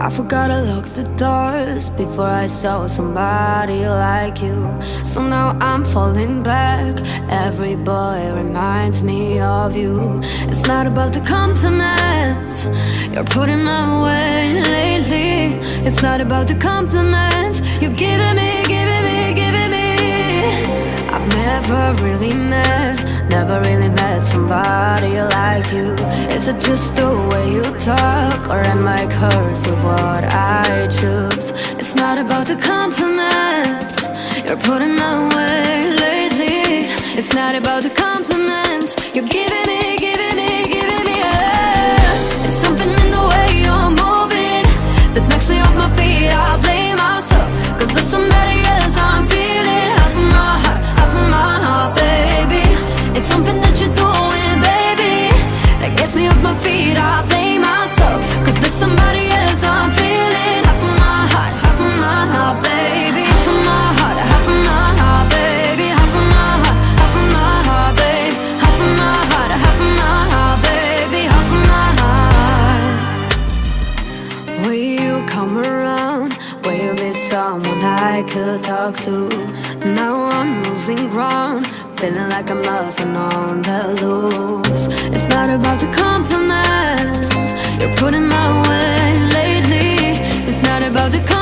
I forgot to lock the doors before I saw somebody like you. So now I'm falling back. Every boy reminds me of you. It's not about the compliments you're putting my way lately. It's not about the compliments you're giving me, giving me, giving me. I've never really met, never really met somebody like you. Is it just the way you talk, or am I cursed with what I choose? It's not about the compliments you're putting my way lately. It's not about the compliments you're giving me, giving me, giving me. Yeah. It's something in the way you're moving that knocks me off my feet. I blame myself, cause there's somebody else I'm feeling. Half of my heart, half of my heart, baby. It's something that you're doing, baby, that gets me off my feet. I blame myself, cause there's somebody else I'm feeling. Half of my heart, half of my heart, baby. Half of my heart, half of my heart, baby. Half of my heart, half of my heart, baby. Half of my heart. Will you come around? Will you be someone I could talk to? Now I'm losing ground, feeling like I'm lost and on the loose. About the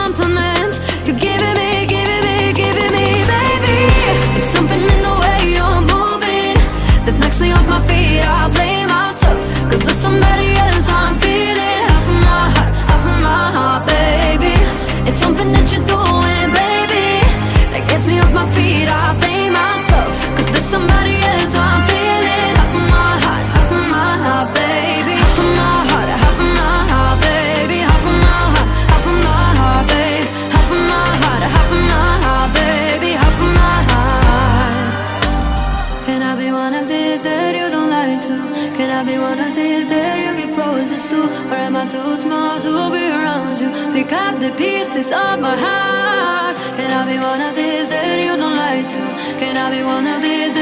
I be one of these that you give roses to? Or am I too small to be around you? Pick up the pieces of my heart. Can I be one of these that you don't like to? Can I be one of these